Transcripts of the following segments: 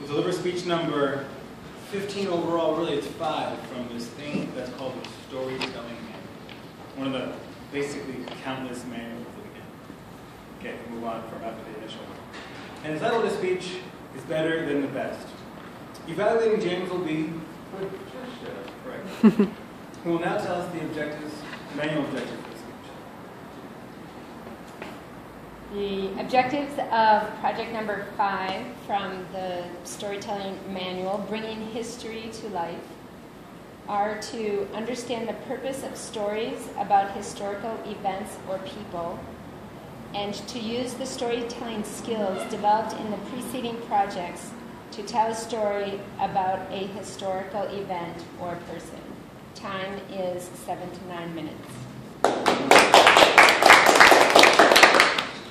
Will deliver speech number 15 overall, really it's five, from this thing that's called the Storytelling Manual. One of the basically countless manuals that we can get and move on from after the initial one. And the title of the speech is Better Than the Best. Evaluating James will be Patricia, correct, who will now tell us the objectives, manual objectives for the speech. The objectives of project number five from the storytelling manual, Bringing History to Life, are to understand the purpose of stories about historical events or people, and to use the storytelling skills developed in the preceding projects to tell a story about a historical event or person. Time is seven to nine minutes.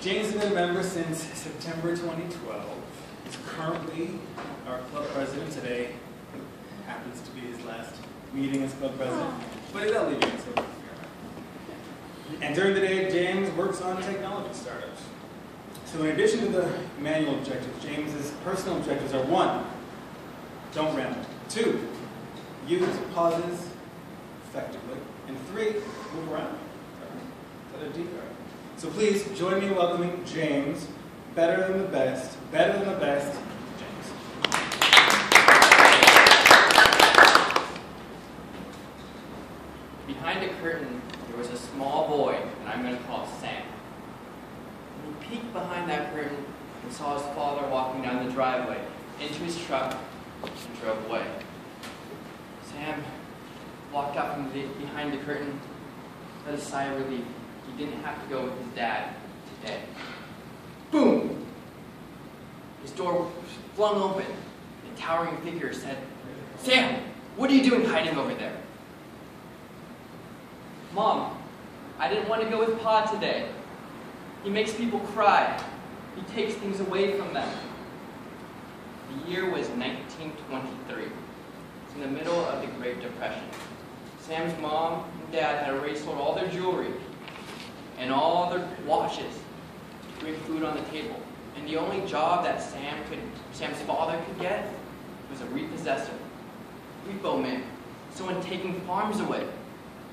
James has been a member since September 2012. He's currently our club president today. Happens to be his last meeting as club president, oh. but he's not leaving, so. And during the day, James works on technology startups. So in addition to the manual objectives, James's personal objectives are one, don't ramble. Two, use pauses effectively. And three, move around. Is that a D? So please join me in welcoming James, better than the best, better than the best, James. Behind a curtain, there was a small boy, and I'm going to call Sam. He peeked behind that curtain and saw his father walking down the driveway into his truck and drove away. Sam walked out from the, behind the curtain, let a sigh of relief. He didn't have to go with his dad today. Boom! His door was flung open. A towering figure said, Sam, what are you doing hiding over there? Mom, I didn't want to go with Pa today. He makes people cry. He takes things away from them. The year was 1923. It's in the middle of the Great Depression. Sam's mom and dad had sold all their jewelry and all their washes to bring food on the table. And the only job that Sam could, Sam's father could get was a repossessor, repo man, someone taking farms away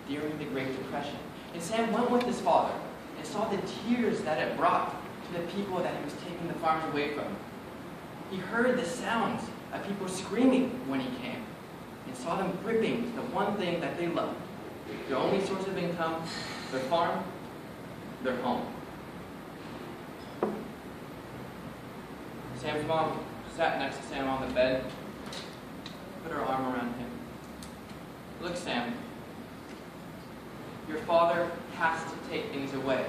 during the Great Depression. And Sam went with his father and saw the tears that it brought to the people that he was taking the farms away from. He heard the sounds of people screaming when he came and saw them gripping the one thing that they loved their only source of income, their farm, their home. Sam's mom sat next to Sam on the bed, put her arm around him. Look, Sam, your father has to take things away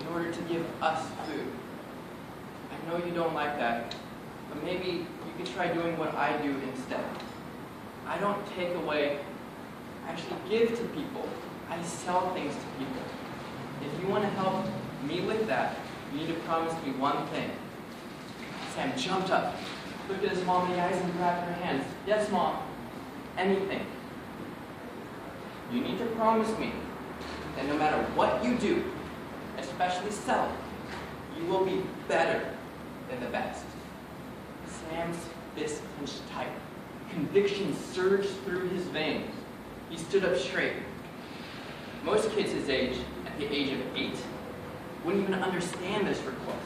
in order to give us food. I know you don't like that, but maybe you could try doing what I do instead. I don't take away, I actually give to people. I sell things to people. If you want to help me with that, you need to promise me one thing. Sam jumped up, looked at his mom in the eyes, and grabbed her hands. Yes, mom. Anything. You need to promise me that no matter what you do, especially sell, you will be better than the best. Sam's fist clenched tight. Conviction surged through his veins. He stood up straight. Most kids his age, at the age of eight, wouldn't even understand this request.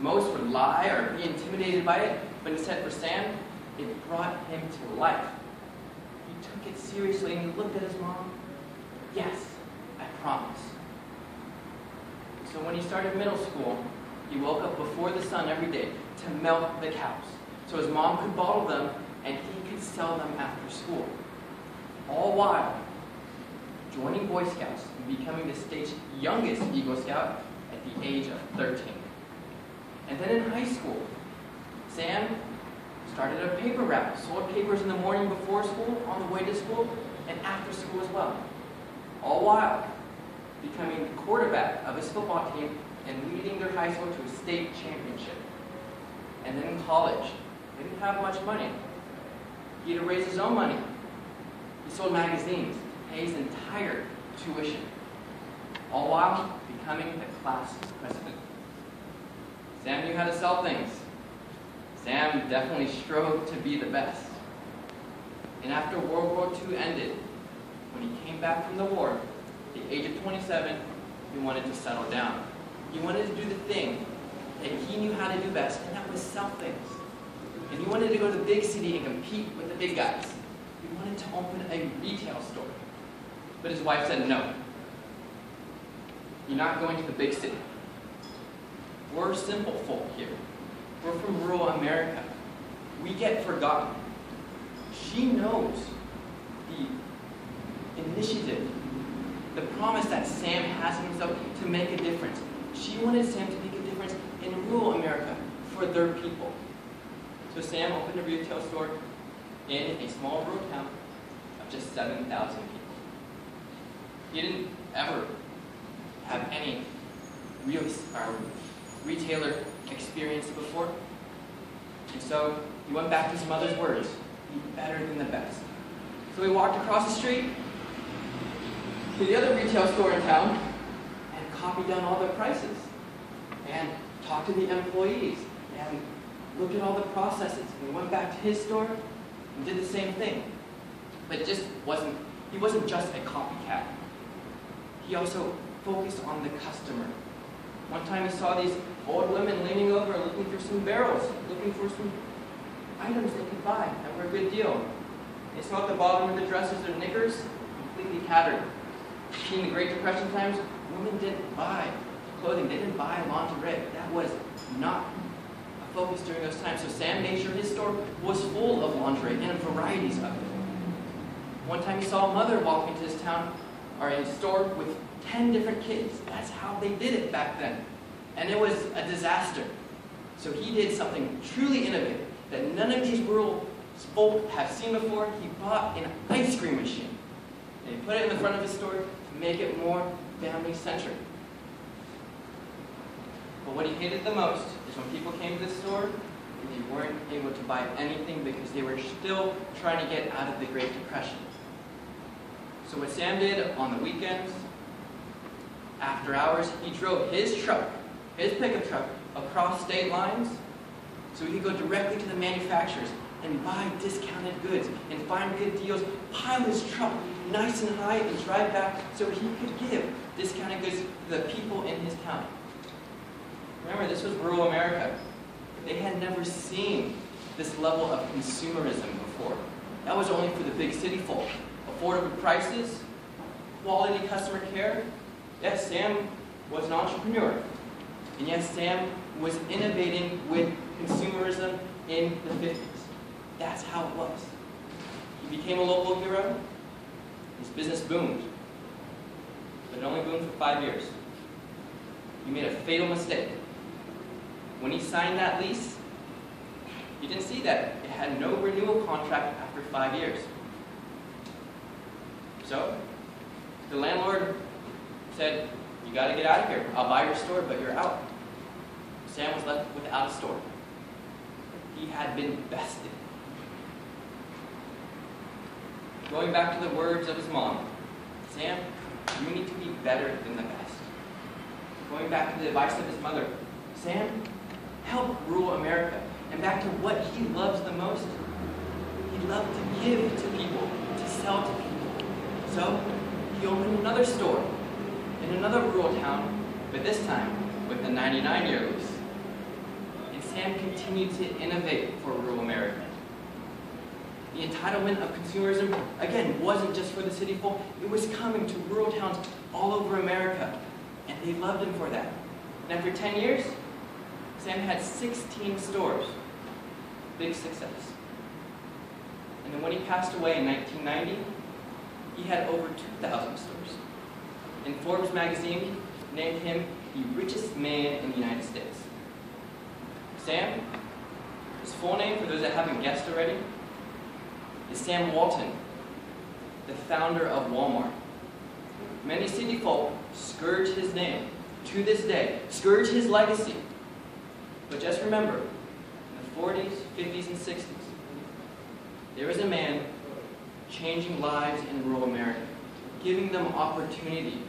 Most would lie or be intimidated by it, but instead for Sam, it brought him to life. He took it seriously and he looked at his mom. Yes, I promise. So when he started middle school, he woke up before the sun every day to milk the cows so his mom could bottle them and he could sell them after school. All while joining Boy Scouts and becoming the state's youngest Eagle Scout at the age of 13. And then in high school, Sam started a paper route, sold papers in the morning before school, on the way to school, and after school as well. All while becoming the quarterback of his football team and leading their high school to a state championship. And then in college, didn't have much money. He had to raise his own money. He sold magazines to pay his entire tuition, all while becoming the class president. Sam knew how to sell things. Sam definitely strove to be the best. And after World War II ended, when he came back from the war, at the age of 27, he wanted to settle down. He wanted to do the thing that he knew how to do best, and that was sell things. And he wanted to go to the big city and compete with the big guys. He wanted to open a retail store. But his wife said, no. You're not going to the big city. We're simple folk here. We're from rural America. We get forgotten. She knows the initiative, the promise that Sam has himself to make a difference. She wanted Sam to make a difference in rural America for their people. So Sam opened a retail store in a small rural town of just 7,000 people. He didn't ever have any real or retailer experience before. And so he went back to his mother's words, be better than the best. So he walked across the street to the other retail store in town and copied down all their prices and talked to the employees and looked at all the processes. And he went back to his store and did the same thing. But it just wasn't, he wasn't just a copycat. He also focused on the customer. One time he saw these old women leaning over looking for some barrels, looking for some items they could buy that were a good deal. They saw at the bottom of the dresses their knickers completely tattered. In the Great Depression times, women didn't buy clothing, they didn't buy lingerie. That was not a focus during those times. So Sam made sure his store was full of lingerie and varieties of it. One time he saw a mother walk into his town or his store with 10 different kids. That's how they did it back then. And it was a disaster. So he did something truly innovative that none of these rural folk have seen before. He bought an ice cream machine. And he put it in the front of his store to make it more family-centric. But what he hated the most is when people came to the store and they weren't able to buy anything because they were still trying to get out of the Great Depression. So what Sam did on the weekends, after hours, he drove his truck, his pickup truck, across state lines so he could go directly to the manufacturers and buy discounted goods and find good deals, pile his truck nice and high and drive back so he could give discounted goods to the people in his town. Remember, this was rural America. They had never seen this level of consumerism before. That was only for the big city folk. Affordable prices, quality customer care. Yes, Sam was an entrepreneur. And yes, Sam was innovating with consumerism in the 50s. That's how it was. He became a local hero. His business boomed. But it only boomed for five years. He made a fatal mistake. When he signed that lease, he didn't see that it had no renewal contract after five years. So, the landlord said, you got to get out of here. I'll buy your store, but you're out. Sam was left without a store. He had been bested. Going back to the words of his mom, Sam, you need to be better than the best. Going back to the advice of his mother, Sam, help rule America. And back to what he loves the most, he loved to give to people, to sell to people. So he opened another store in another rural town, but this time with a 99-year lease. And Sam continued to innovate for rural America. The entitlement of consumerism, again, wasn't just for the city folk. It was coming to rural towns all over America. And they loved him for that. And after 10 years, Sam had 16 stores. Big success. And then when he passed away in 1990, he had over 2,000 stores. And Forbes magazine named him the richest man in the United States. Sam, his full name, for those that haven't guessed already, is Sam Walton, the founder of Walmart. Many city folk scourge his name to this day, scourge his legacy. But just remember, in the 40s, 50s, and 60s, there was a man changing lives in rural America, giving them opportunity,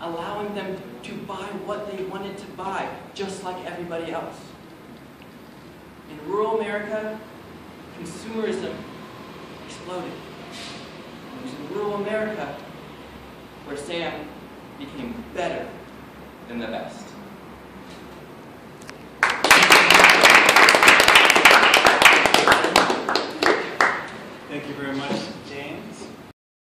allowing them to buy what they wanted to buy, just like everybody else. In rural America, consumerism exploded. It was in rural America where Sam became better than the best. Thank you very much.